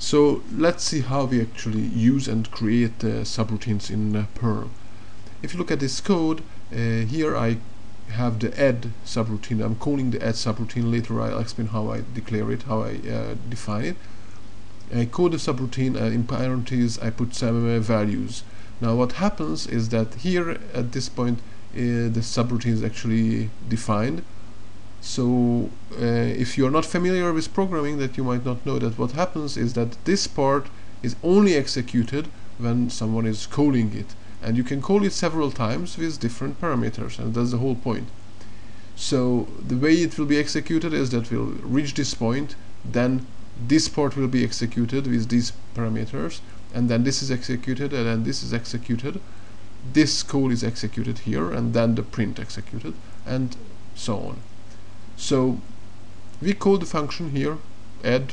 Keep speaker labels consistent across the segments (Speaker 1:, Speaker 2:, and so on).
Speaker 1: So let's see how we actually use and create uh, subroutines in uh, Perl. If you look at this code, uh, here I have the add subroutine. I'm calling the add subroutine. Later I'll explain how I declare it, how I uh, define it. I code the subroutine and in parentheses I put some uh, values. Now what happens is that here at this point uh, the subroutine is actually defined. So uh, if you're not familiar with programming that you might not know that what happens is that this part is only executed when someone is calling it. And you can call it several times with different parameters and that's the whole point. So the way it will be executed is that we'll reach this point then this part will be executed with these parameters and then this is executed and then this is executed. This call is executed here and then the print executed and so on so we call the function here add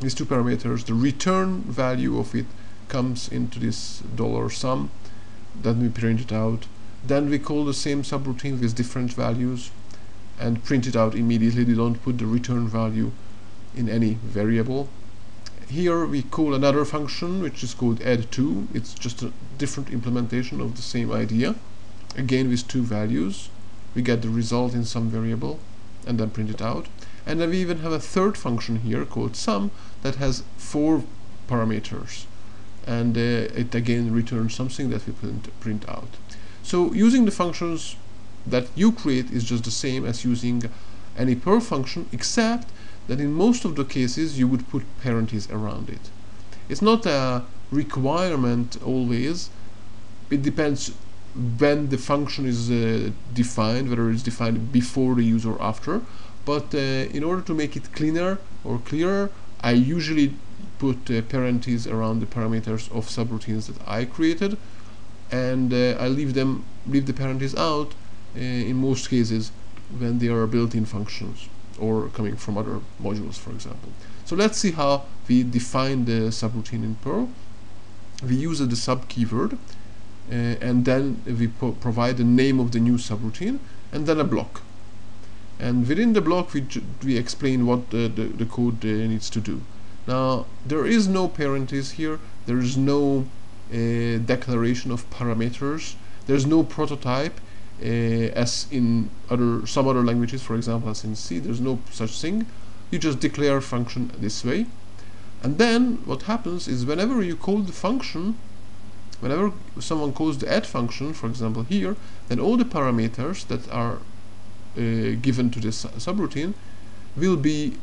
Speaker 1: these two parameters. The return value of it comes into this dollar sum then we print it out. Then we call the same subroutine with different values and print it out immediately. We don't put the return value in any variable. Here we call another function which is called add2 it's just a different implementation of the same idea again with two values we get the result in some variable and then print it out and then we even have a third function here called sum that has four parameters and uh, it again returns something that we print, print out. So using the functions that you create is just the same as using any Perl function except that in most of the cases you would put parentheses around it. It's not a requirement always, it depends when the function is uh, defined, whether it's defined before the use or after, but uh, in order to make it cleaner or clearer, I usually put uh, parentheses around the parameters of subroutines that I created. And uh, I leave them leave the parentheses out uh, in most cases when they are built-in functions or coming from other modules for example. So let's see how we define the subroutine in Perl. We use the sub keyword and then we provide the name of the new subroutine and then a block and within the block we, we explain what the, the, the code uh, needs to do now there is no parentheses here, there is no uh, declaration of parameters, there's no prototype uh, as in other some other languages, for example as in C, there's no such thing. You just declare a function this way. And then what happens is whenever you call the function, whenever someone calls the add function, for example here, then all the parameters that are uh, given to this subroutine will be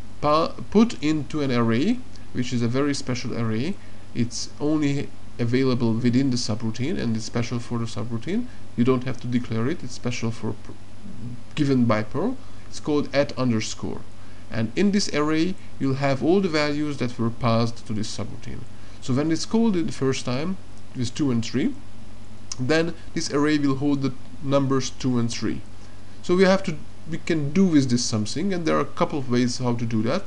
Speaker 1: put into an array which is a very special array. It's only available within the subroutine and it's special for the subroutine. You don't have to declare it. It's special for given by Perl. It's called at underscore. And in this array you'll have all the values that were passed to this subroutine. So when it's called the first time with 2 and 3 then this array will hold the numbers 2 and 3 so we have to we can do with this something and there are a couple of ways how to do that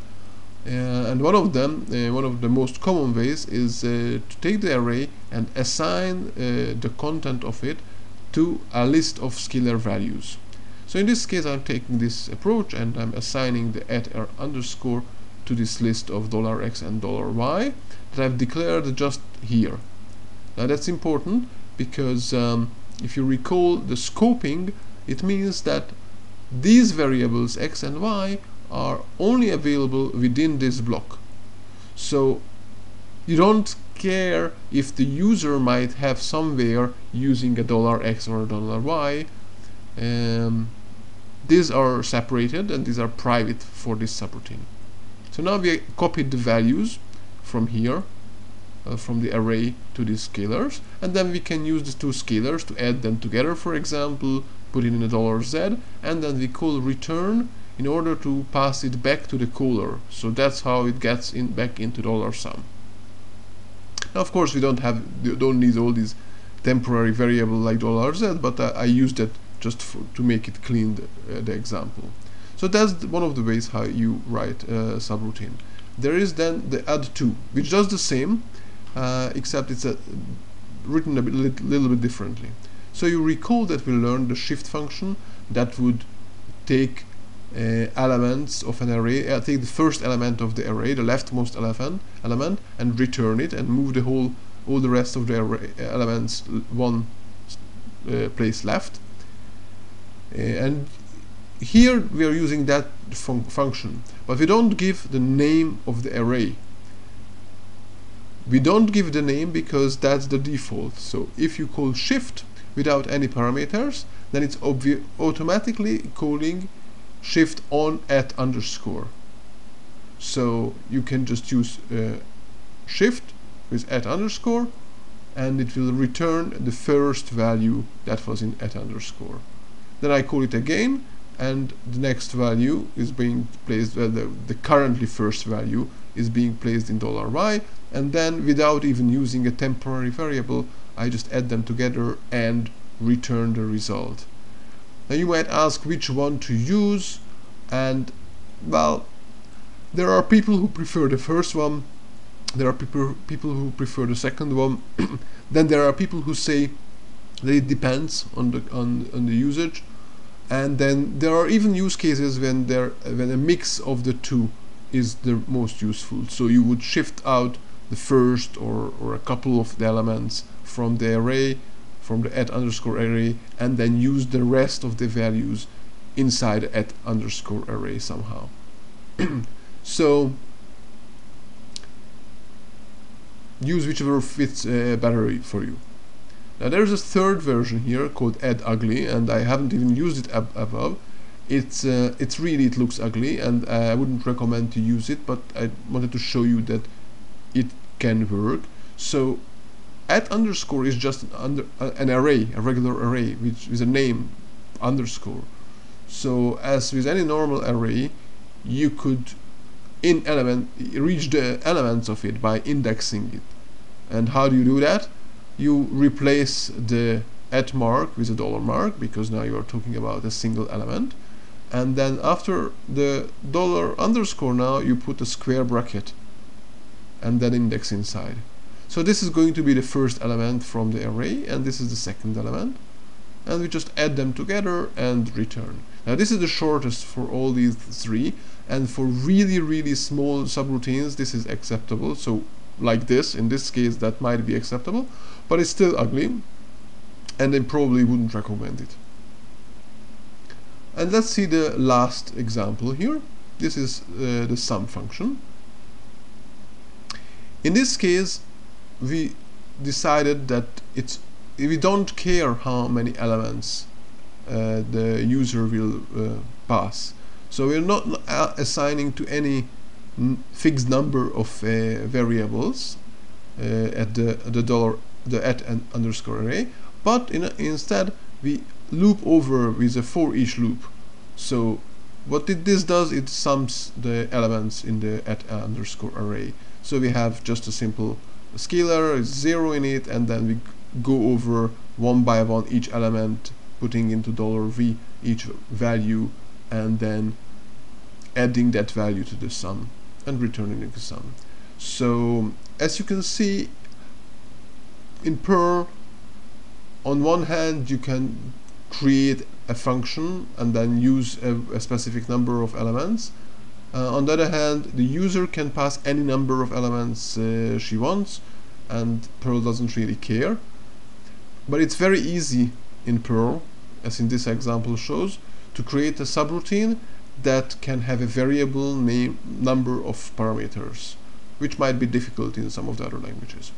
Speaker 1: uh, and one of them, uh, one of the most common ways is uh, to take the array and assign the content of it to a list of scalar values. So in this case I'm taking this approach and I'm assigning the at underscore to this list of $x and $y that I've declared just here. Now that's important because um, if you recall the scoping it means that these variables x and y are only available within this block. So you don't care if the user might have somewhere using a dollar $x or a dollar $y. Um, these are separated and these are private for this subroutine. So now we copied the values from here uh, from the array to these scalars. And then we can use the two scalars to add them together for example put in a dollar $z and then we call return in order to pass it back to the caller. So that's how it gets in back into dollar sum. Now of course we don't have don't need all these temporary variable like dollar z but I, I that just to make it clean the, uh, the, example. So that's one of the ways how you write a subroutine. There is then the add2 which does the same uh, except it's a, written a bit, little bit differently so you recall that we learned the shift function that would take uh, elements of an array. I take the first element of the array, the leftmost element, element, and return it, and move the whole, all the rest of the array elements one uh, place left. Uh, and here we are using that fun function, but we don't give the name of the array. We don't give the name because that's the default. So if you call shift without any parameters, then it's automatically calling shift on at underscore. So you can just use uh, shift with at underscore and it will return the first value that was in at underscore. Then I call it again and the next value is being placed uh, the, the currently first value is being placed in dollar $y and then without even using a temporary variable I just add them together and return the result. Now you might ask which one to use and well there are people who prefer the first one there are people people who prefer the second one then there are people who say that it depends on the on, on the usage and then there are even use cases when there when a mix of the two is the most useful. So you would shift out the first or, or a couple of the elements from the array from the at underscore array and then use the rest of the values inside at underscore array somehow. So use whichever fits uh, better for you. Now there's a third version here called add ugly and I haven't even used it ab above. It's uh, it's really it looks ugly and I wouldn't recommend to use it but I wanted to show you that it can work so at underscore is just an, under, uh, an array, a regular array, which is a name underscore. So as with any normal array, you could in element reach the elements of it by indexing it. And how do you do that? You replace the at mark with a dollar mark because now you are talking about a single element. And then after the dollar underscore now you put a square bracket and then index inside. So this is going to be the first element from the array and this is the second element and we just add them together and return. Now this is the shortest for all these three and for really really small subroutines this is acceptable so like this in this case that might be acceptable but it's still ugly and I probably wouldn't recommend it. And let's see the last example here. This is uh, the sum function. In this case we decided that it's we don't care how many elements uh, the user will uh, pass. So we're not uh, assigning to any fixed number of uh, variables uh, at the the dollar the at and underscore array but in instead we loop over with a for each loop. So what it, this does it sums the elements in the at underscore array. So we have just a simple scalar zero in it and then we go over one by one each element putting into dollar $v each value and then adding that value to the sum and returning the sum. So as you can see in Perl on one hand you can create a function and then use a, a specific number of elements uh, on the other hand, the user can pass any number of elements uh, she wants and Perl doesn't really care. But it's very easy in Perl, as in this example shows, to create a subroutine that can have a variable name number of parameters, which might be difficult in some of the other languages.